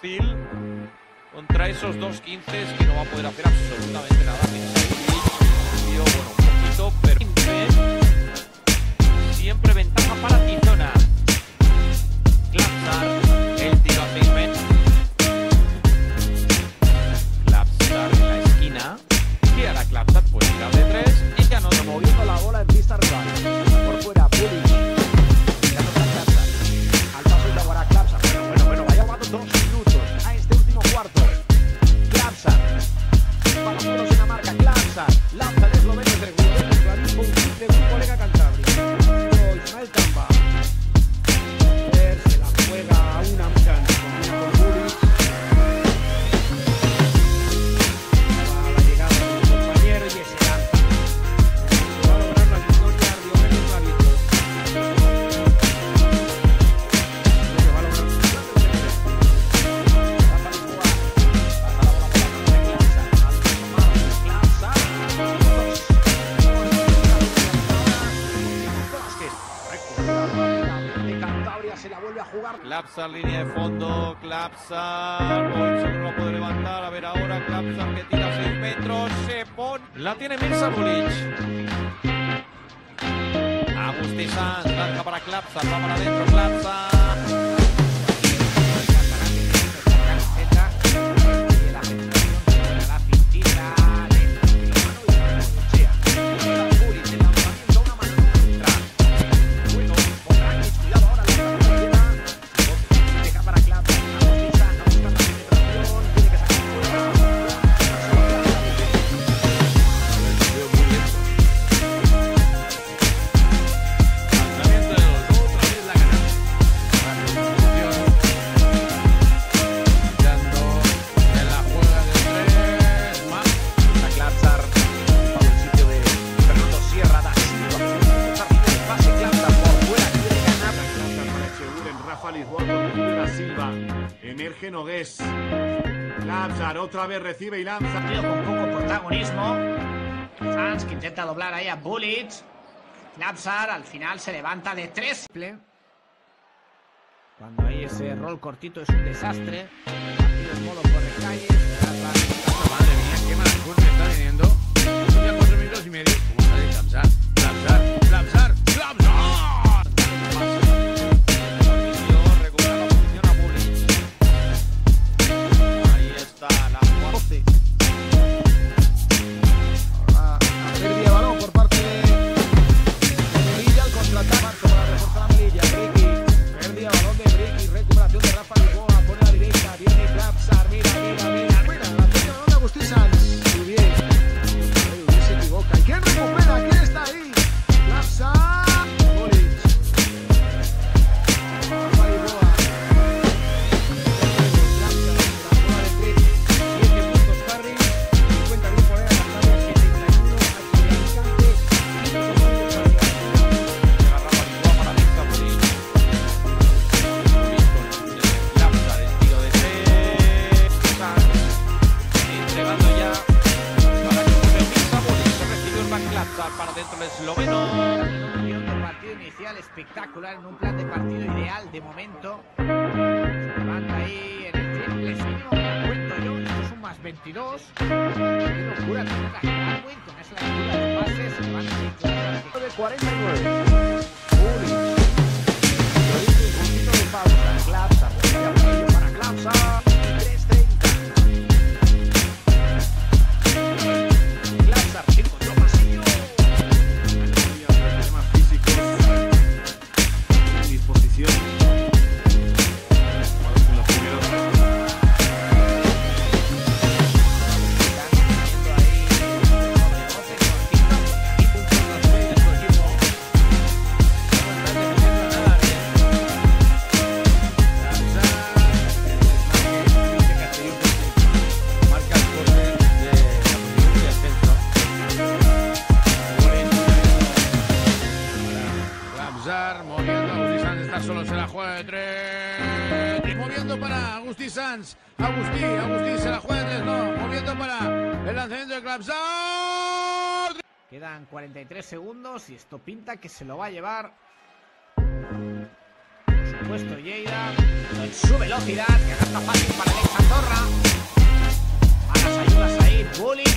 fácil contra esos dos 15 que no va a poder hacer absolutamente nada. Vio, bueno, un poquito, pero siempre ventaja para Tizona. Klapsar, el tiro a 6 metros. Klapsar en la esquina. ¿Qué hará Klapsar? Pues tirar de 3 y ya no Moviendo la bola en pista rival. Por fuera, Pulic. Tirando para Klapsar. Al paso de ahora Klapsar. Bueno, bueno, bueno. Vaya jugando dos minutos a este último cuarto. Klapsar. Para todos en la marca. Klapsar. Lanza el esloveno vuelve a jugar. Klapsar, línea de fondo, Bolson no puede levantar, a ver ahora, Klapsar que tira 6 metros, se pone, la tiene Mirza Bulic. Agustín Sanz, para Klapsar, va para adentro, Klapsar. Nogués. Klapsar otra vez recibe y lanza. partido con poco protagonismo. Sanz que intenta doblar ahí a Bullitt. Knapsar al final se levanta de tres. Cuando hay ese rol cortito es un desastre. En modo corre calles. Quién recupera? ¿Quién Klapsar para dentro el esloveno. Un partido inicial espectacular en un plan de partido ideal de momento. Se levanta ahí en el triple mínimo que lo cuento yo. Esto es un más 22. Qué locura tener a Gerardwin con esa lectura de pases. Se levanta ahí Klapsar, que- de 49. para Agustí Sanz. Agustí, Agustí se la juega tres, no. Moviendo para el lanzamiento de Clapsau. Quedan 43 segundos y esto pinta que se lo va a llevar. Por supuesto, Lleida. En su velocidad, que gasta fácil para Alexa Zorra. Malas ayudas ahí, Bully.